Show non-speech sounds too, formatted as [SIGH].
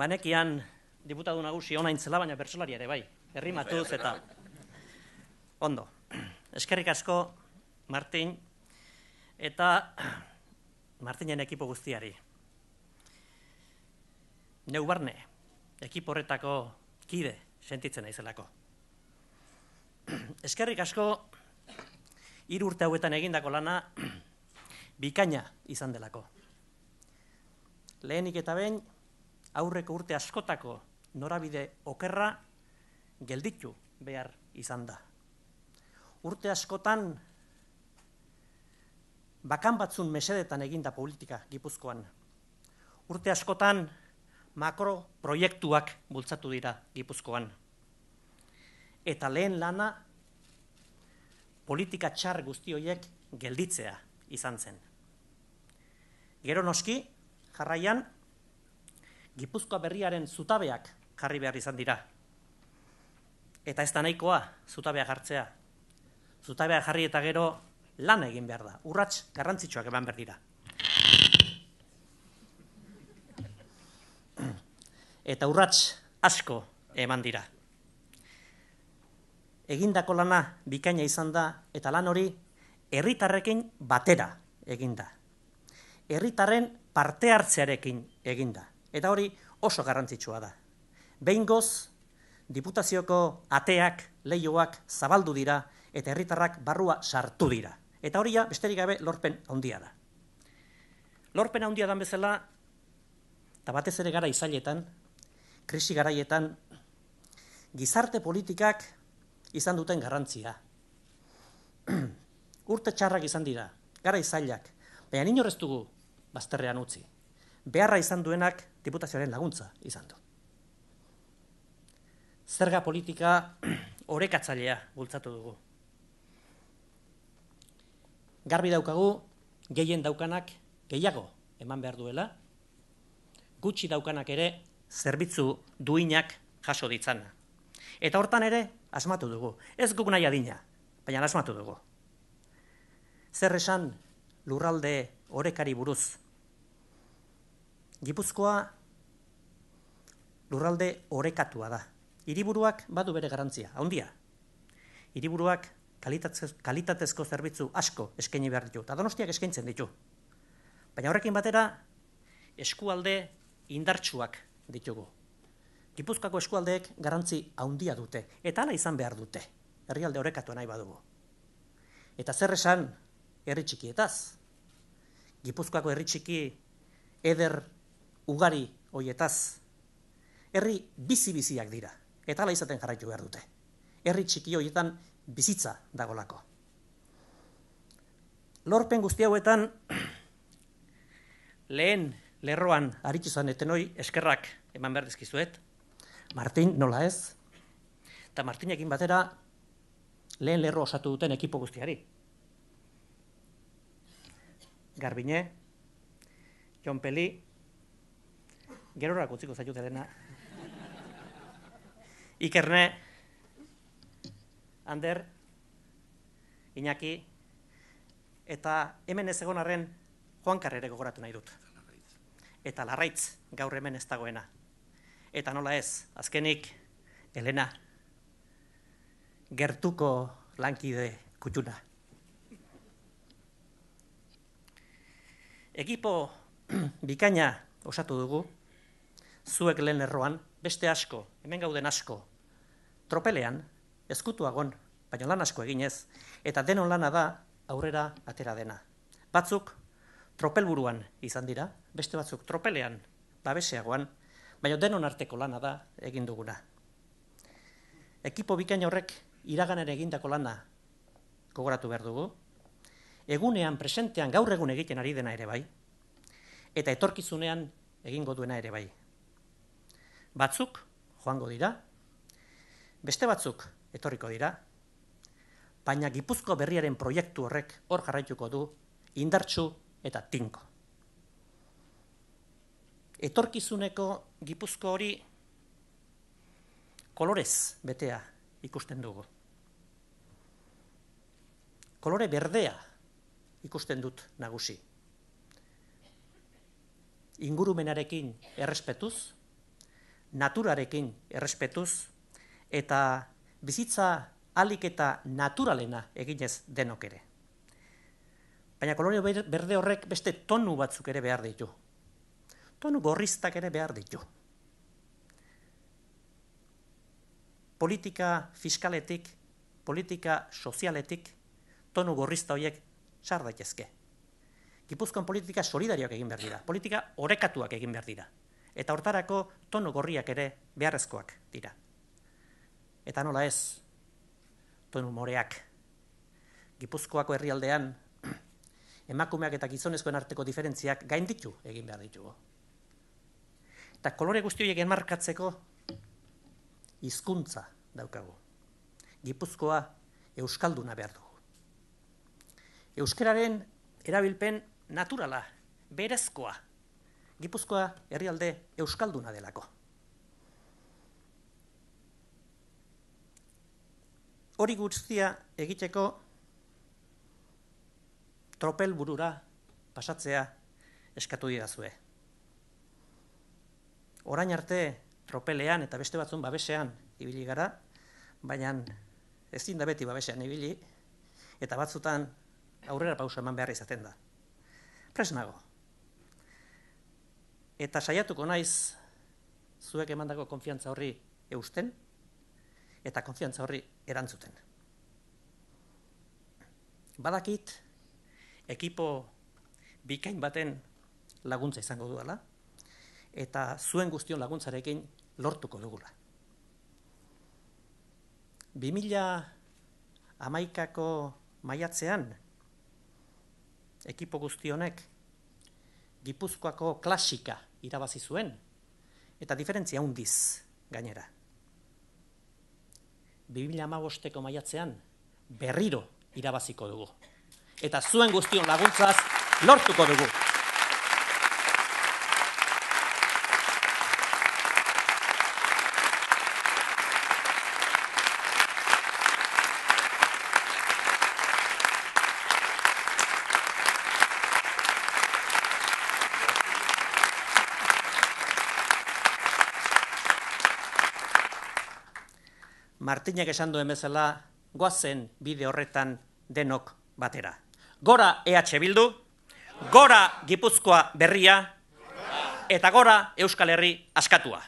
Banekian diputatu nagusi ona intzela, baina bertsolari ere bai. Herrimatuz eta ondo. Eskerrik asko Martin eta [CLEARS THROAT] Martinen ekipo guztiari. Neu barne, ekipo horretako kide sentitzen naizelako. [CLEARS THROAT] Eskerrik asko hiru urte hauetan egindako lana [CLEARS THROAT] bikaina izan delako. Lehenik eta behin aurreko urte askotako norabide okerra gelditu behar izan da. Urte askotan bakan batzun mesedetan eginda politika Gipuzkoan. Urte askotan makro proiektuak bultzatu dira Gipuzkoan. Eta lehen lana politika txar guzti horiek gelditzea izan zen. Gero noski, jarraian, Gipuzkoa berriaren zutabeak jarri behar izan dira. Eta ez da nahikoa zutabeak jartzea. Zutabeak jarri eta gero lan egin behar da. Urrats garrantzitsuak eman behar dira. Eta urrats asko eman dira. Egindako lana bikaina izan da eta lan hori herritarrekin batera eginda. Herritarren parte hartzearekin eginda. Eta hori oso garrantzitsua da. Behin goz, diputazioko ateak, lehioak zabaldu dira eta herritarrak barrua sartu dira. Eta hori ja, besterik gabe, lorpen handia da. Lorpen handia dan bezala, eta batez ere gara izailetan, krisi garaietan, gizarte politikak izan duten garrantzia. [CLEARS THROAT] Urte txarrak izan dira, gara izailak, baina nino dugu bazterrean utzi. Beharra izan duenak diputazioaren laguntza izan du. Zerga politika [CLEARS THROAT] orekatzailea bultzatu dugu. Garbi daukagu, gehien daukanak gehiago eman behar duela, gutxi daukanak ere zerbitzu duinak jaso ditzan. Eta hortan ere, asmatu dugu. Ez guk nahi adina, baina asmatu dugu. Zer esan lurralde orekari buruz Gipuzkoa lurralde orekatua da. Hiriburuak badu bere garantzia, handia. Hiriburuak kalitatezko zerbitzu asko eskaini behar ditu, eta donostiak eskaintzen ditu. Baina horrekin batera, eskualde indartsuak ditugu. Gipuzkoako eskualdeek garantzi handia dute, eta hala izan behar dute, herrialde orekatua nahi badugu. Eta zer esan herri txikietaz? Gipuzkoako herri txiki eder ugari hoietaz herri bizi-biziak dira eta hala izaten jarraitu behar dute. Herri txiki hoietan bizitza dagolako. Lorpen guzti hauetan [CLEARS THROAT] lehen lerroan aritzu zan etenoi eskerrak eman behar dizkizuet. Martin, nola ez? Eta Martinekin batera lehen lerro osatu duten ekipo guztiari. Garbine, Jon Peli, Gerorak utziko zaitut dena. Ikerne, Ander, Iñaki, eta hemen ez egon arren Juan Karrere gogoratu nahi dut. Eta larraitz gaur hemen ez dagoena. Eta nola ez, azkenik, Elena, gertuko lankide kutxuna. Ekipo [CLEARS THROAT] bikaina osatu dugu, zuek lehen erroan, beste asko, hemen gauden asko, tropelean, ezkutuagon, baina lan asko eginez, eta denon lana da aurrera atera dena. Batzuk tropelburuan izan dira, beste batzuk tropelean, babeseagoan, baina denon arteko lana da egin duguna. Ekipo bikain horrek iraganen egindako lana gogoratu behar dugu, egunean, presentean, gaur egun egiten ari dena ere bai, eta etorkizunean egingo duena ere bai. Batzuk joango dira, beste batzuk etorriko dira, baina Gipuzko berriaren proiektu horrek hor jarraituko du indartsu eta tinko. Etorkizuneko Gipuzko hori kolorez betea ikusten dugu. Kolore berdea ikusten dut nagusi. Ingurumenarekin errespetuz, naturarekin errespetuz, eta bizitza alik eta naturalena eginez denok ere. Baina kolore berde horrek beste tonu batzuk ere behar ditu. Tonu gorriztak ere behar ditu. Politika fiskaletik, politika sozialetik, tonu gorrizta horiek sar daitezke. Gipuzkoan politika solidarioak egin behar dira, politika orekatuak egin behar dira. Eta hortarako tonu gorriak ere beharrezkoak dira. Eta nola ez, tonu moreak. Gipuzkoako herrialdean [CLEARS THROAT] emakumeak eta gizonezkoen arteko diferentziak gainditu egin behar ditugu. Eta kolore guzti horiek enmarkatzeko hizkuntza daukagu. Gipuzkoa euskalduna behar dugu. Euskararen erabilpen naturala, berezkoa. Gipuzkoa herrialde euskalduna delako. Hori guztia egiteko tropel burura pasatzea eskatu didazue. Orain arte tropelean eta beste batzun babesean ibili gara, baina ezin da beti babesean ibili, eta batzutan aurrera pausa eman behar izaten da. Presnago. Eta saiatuko naiz zuek emandako konfiantza horri eusten, eta konfiantza horri erantzuten. Badakit, ekipo bikain baten laguntza izango duela, eta zuen guztion laguntzarekin lortuko dugula. 2000 amaikako maiatzean, ekipo guztionek Gipuzkoako klasika irabazi zuen, eta diferentzia hundiz gainera. 2000 amabosteko maiatzean berriro irabaziko dugu eta zuen guztion laguntzaz lortuko dugu. Martinek esan duen bezala, goazen bide horretan denok batera. Gora EH Bildu, gora Gipuzkoa berria, eta gora Euskal Herri askatua.